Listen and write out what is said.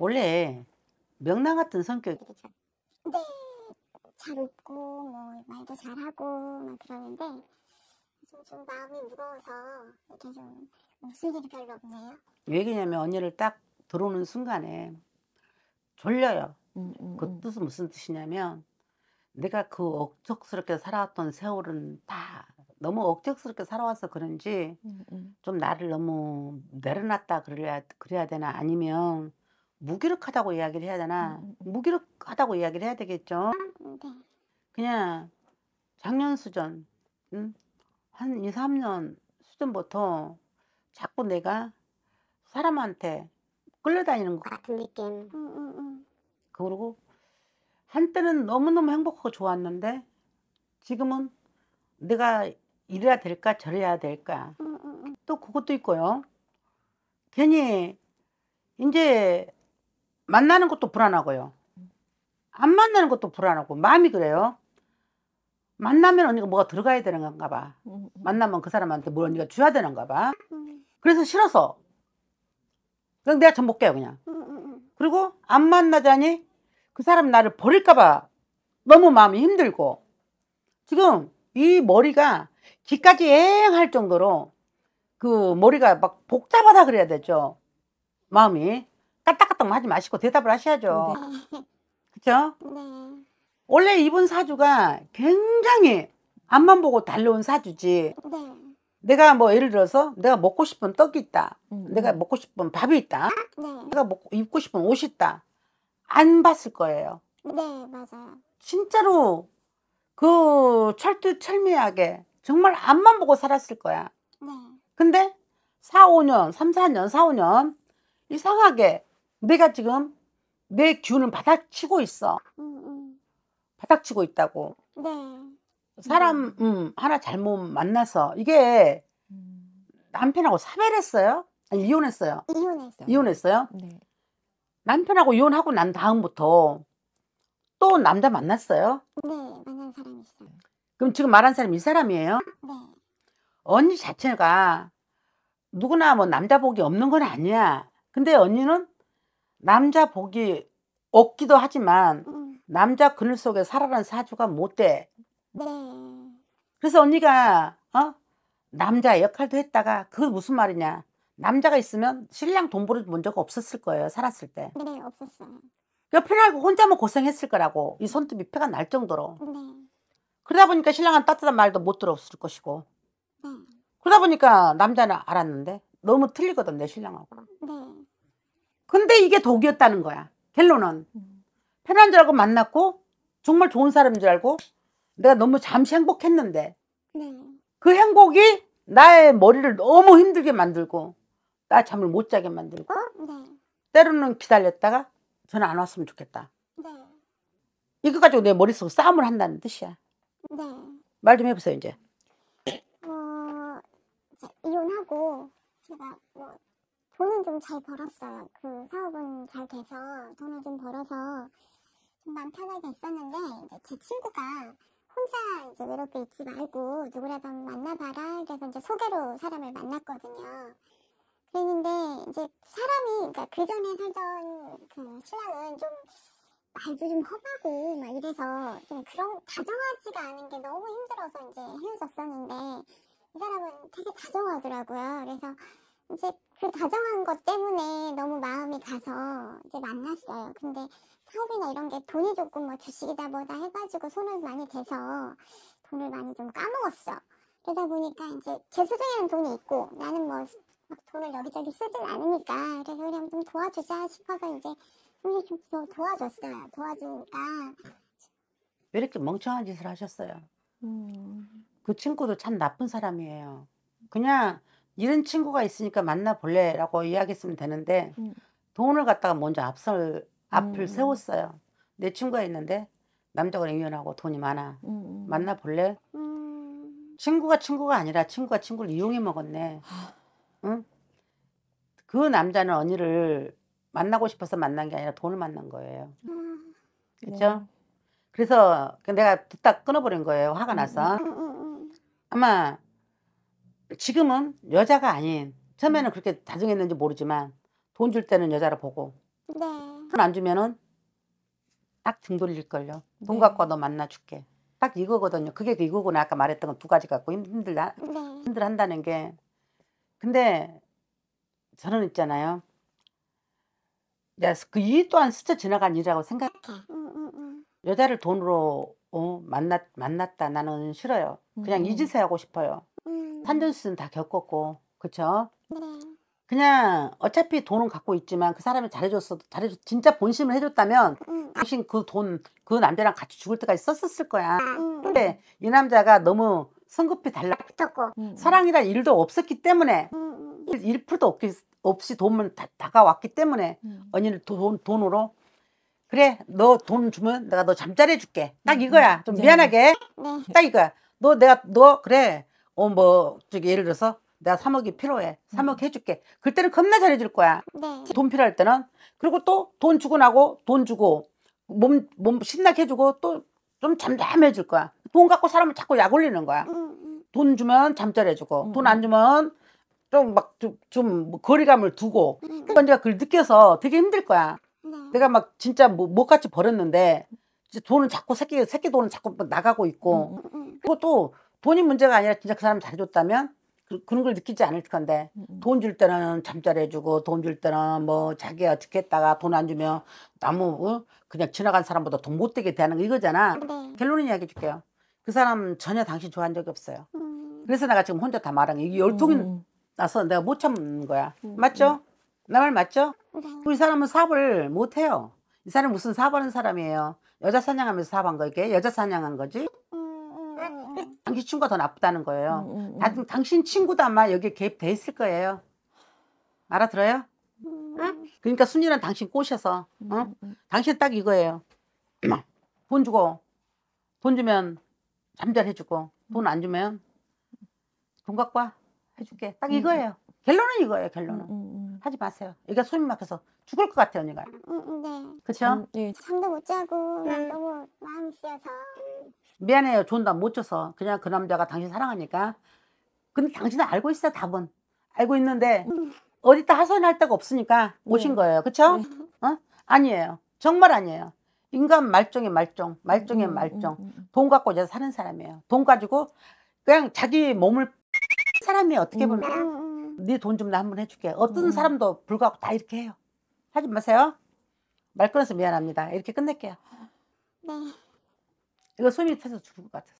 원래 명랑 같은 성격 그렇죠. 근데 잘 웃고 뭐 말도 잘하고 막 그러는데 좀, 좀 마음이 무거워서 이렇게 좀 웃을 일이 별로 없네요. 왜 그러냐면 언니를 딱 들어오는 순간에 졸려요. 음, 음, 그 음. 뜻은 무슨 뜻이냐면 내가 그 억척스럽게 살아왔던 세월은 다 너무 억척스럽게 살아와서 그런지 음, 음. 좀 나를 너무 내려놨다 그래야 그래야 되나 아니면 무기력하다고 이야기를 해야 되나 음, 무기력하다고 이야기를 해야 되겠죠. 네. 그냥 작년 수전 음? 한 2, 3년 수전부터 자꾸 내가 사람한테 끌려다니는 것 같은 느낌. 음, 음, 음. 그러고 한때는 너무너무 행복하고 좋았는데 지금은 내가 이래야 될까 저래야 될까 음, 음, 음. 또 그것도 있고요. 괜히 이제 만나는 것도 불안하고요. 안 만나는 것도 불안하고 마음이 그래요. 만나면 언니가 뭐가 들어가야 되는 건가 봐. 음, 음. 만나면 그 사람한테 뭘 언니가 줘야 되는가 봐. 음, 그래서 싫어서 그냥 내가 전못 깨요 그냥. 음. 그리고 안 만나자니 그 사람 나를 버릴까 봐 너무 마음이 힘들고 지금 이 머리가 귀까지 앵할 정도로 그 머리가 막 복잡하다 그래야 되죠. 마음이 까딱까딱 하지 마시고 대답을 하셔야죠. 그쵸? 네. 원래 이분 사주가 굉장히 앞만 보고 달려온 사주지. 네. 내가 뭐 예를 들어서 내가 먹고 싶은 떡이 있다. 음, 내가 음. 먹고 싶은 밥이 있다. 네. 내가 먹고 입고 싶은 옷이 있다. 안 봤을 거예요. 네, 맞아요. 진짜로 그 철두철미하게 정말 앞만 보고 살았을 거야. 네. 근데 4, 5년, 3, 4년, 4, 5년 이상하게 내가 지금 내 기운을 바닥치고 있어. 음, 바닥치고 있다고. 음. 네. 사람 음, 하나 잘못 만나서 이게 음. 남편하고 사별했어요? 아니, 이혼했어요. 이혼했어요. 이혼했어요? 네. 남편하고 이혼하고 난 다음부터 또 남자 만났어요? 네, 만난 사람이 있어요. 그럼 지금 말한 사람이 이 사람이에요? 네. 언니 자체가 누구나 뭐 남자 복이 없는 건 아니야. 근데 언니는 남자 복이 없기도 하지만 음, 남자 그늘 속에 살아난 사주가 못 돼. 네. 그래서 언니가 어? 남자 역할도 했다가 그 무슨 말이냐. 남자가 있으면 신랑 돈 벌어본 적 없었을 거예요. 살았을 때. 네, 없었어요. 옆에 나고 혼자만 고생했을 거라고. 이 손톱이 폐가 날 정도로. 네. 그러다 보니까 신랑은 따뜻한 말도 못 들었을 것이고. 네. 그러다 보니까 남자는 알았는데 너무 틀리거든 내 신랑하고. 네. 근데 이게 독이었다는 거야. 결론은 음. 편한 줄 알고 만났고 정말 좋은 사람인 줄 알고 내가 너무 잠시 행복했는데 네. 그 행복이 나의 머리를 너무 힘들게 만들고 나 잠을 못 자게 만들고 네. 때로는 기다렸다가 전화 안 왔으면 좋겠다. 네. 이거 가지고 내 머릿속에 싸움을 한다는 뜻이야. 네. 말 좀 해보세요 이제. 어, 이제 이혼하고 제가 뭐 돈은 좀 잘 벌었어요. 그 사업은 잘 돼서 돈을 좀 벌어서 좀 마음 편하게 있었는데 이제 제 친구가 혼자 이제 외롭게 있지 말고 누구라도 만나봐라. 그래서 이제 소개로 사람을 만났거든요. 그랬는데 이제 사람이 그러니까 그 전에 살던 그 신랑은 좀 말도 좀 험하고 막 이래서 좀 그런 다정하지가 않은 게 너무 힘들어서 이제 헤어졌었는데 이 사람은 되게 다정하더라고요. 그래서 이제 그 다정한 것 때문에 너무 마음이 가서 이제 만났어요. 근데 사업이나 이런 게 돈이 조금 뭐 주식이다 뭐다 해가지고 손을 많이 대서 돈을 많이 좀 까먹었어. 그러다 보니까 이제 제 수중에는 돈이 있고 나는 뭐 막 돈을 여기저기 쓰진 않으니까 그래서 그냥 좀 도와주자 싶어서 이제 좀, 좀 도- 도와줬어요. 도와주니까 왜 이렇게 멍청한 짓을 하셨어요? 음. 그 친구도 참 나쁜 사람이에요. 그냥 이런 친구가 있으니까 만나 볼래라고 이야기했으면 되는데 음. 돈을 갖다가 먼저 앞설 앞을 음. 세웠어요. 내 친구가 있는데 남자가 이혼하고 돈이 많아. 음. 만나 볼래? 음, 친구가 친구가 아니라 친구가 친구를 이용해 먹었네. 아. 응? 그 남자는 언니를 만나고 싶어서 만난 게 아니라 돈을 만난 거예요. 아, 그렇죠? 그래서 내가 듣다 끊어버린 거예요. 화가 음, 나서. 음, 음, 음. 아마 지금은 여자가 아닌 처음에는 그렇게 다정했는지 모르지만 돈 줄 때는 여자를 보고 네. 돈안 주면은 딱 등 돌릴걸요. 돈 네. 갖고 너 만나 줄게. 딱 이거거든요. 그게 그 이거구나. 아까 말했던 건 두 가지 갖고 힘- 힘들다. 네. 힘들 한다는 게. 근데 저는 있잖아요. 그일 또한 스쳐 지나간 일이라고 생각해. 음, 음, 음. 여자를 돈으로 어, 만났, 만났다. 나는 싫어요. 그냥 음. 잊으세 하고 싶어요. 음. 산전수는 다 겪었고. 그쵸? 네. 그냥 어차피 돈은 갖고 있지만 그 사람이 잘해줬어도 잘해줬 진짜 본심을 해줬다면 음. 당신 그돈그 남자랑 같이 죽을 때까지 썼었을 거야. 음. 근데 이 남자가 너무 성급히 달라붙었고 음. 사랑이란 일도 없었기 때문에 음, 음. 1%도 없기, 없이 돈은 다, 다가왔기 때문에 음. 언니는 돈, 돈으로 그래 너 돈 주면 내가 너 잠자리 해줄게. 딱 음, 이거야. 좀 네. 미안하게. 네. 딱 이거야. 너 내가 너 그래. 어 뭐 저기 예를 들어서 내가 3억이 필요해. 3억 해줄게. 그때는 겁나 잘해줄 거야. 네. 돈 필요할 때는. 그리고 또 돈 주고 나고 돈 주고 몸, 몸 신나게 해주고 또 좀 잠잠해 줄 거야. 돈 갖고 사람을 자꾸 약 올리는 거야. 음, 음. 돈 주면 잠자리 해주고 음, 돈안 주면 좀 막좀 거리감을 두고. 음. 그건 내가 그걸 느껴서 되게 힘들 거야 네. 내가 막 진짜 뭐, 못같이 버렸는데 이제 돈은 자꾸 새끼 새끼 돈은 자꾸 막 나가고 있고 음, 음, 그리고 또 돈이 문제가 아니라 진짜 그 사람 잘해줬다면 그, 그런 걸 느끼지 않을 건데 음, 음. 돈줄 때는 잠자리 해주고 돈 줄 때는 뭐 자기 어떻게 했다가 돈 안 주면 너무 어? 그냥 지나간 사람보다 돈 못 되게 대하는 거 이거잖아 네. 결론은 이야기해 줄게요 그 사람 전혀 당신 좋아한 적이 없어요 음. 그래서 내가 지금 혼자 다 말한 게 이게 열통이 음, 나서 내가 못 참는 거야 음, 맞죠? 나 말 맞죠? 네. 이 사람은 사업을 못 해요. 이 사람은 무슨 사업하는 사람이에요. 여자 사냥하면서 사업한 거 이게 여자 사냥한 거지. 음, 음, 음, 음. 당신 친구가 더 나쁘다는 거예요. 음, 음, 음. 다- 당신 친구도 아마 여기에 개입돼 있을 거예요. 알아들어요? 음. 그러니까 순이는 당신 꼬셔서 어? 당신 딱 이거예요. 돈 주고 돈 주면 잠잘 해주고 돈 안 주면 돈 갖고 와 해줄게. 딱 음, 이거예요. 결론은 이거예요. 결론은 음, 음. 하지 마세요. 이게 손이 막혀서 죽을 것 같아요, 언니가. 음, 음, 네. 그렇죠? 음, 네. 잠도 못 자고 난 너무 마음이 쓰여서 미안해요. 돈도 못 줘서. 그냥 그 남자가 당신 사랑하니까. 근데 당신은 알고 있어, 답은. 알고 있는데, 어디다 하소연할 데가 없으니까 오신 네. 거예요. 그쵸? 네. 어? 아니에요. 정말 아니에요. 인간 말종의 말종, 말종의 음, 말종. 음, 음, 돈 갖고 이제 사는 사람이에요. 돈 가지고 그냥 자기 몸을 사람이 어떻게 음, 보면 음, 네 돈 좀 나 한번 해줄게. 어떤 음. 사람도 불구하고 다 이렇게 해요. 하지 마세요. 말 끊어서 미안합니다. 이렇게 끝낼게요. 네. 이거 손이 터져 죽을 것 같아서.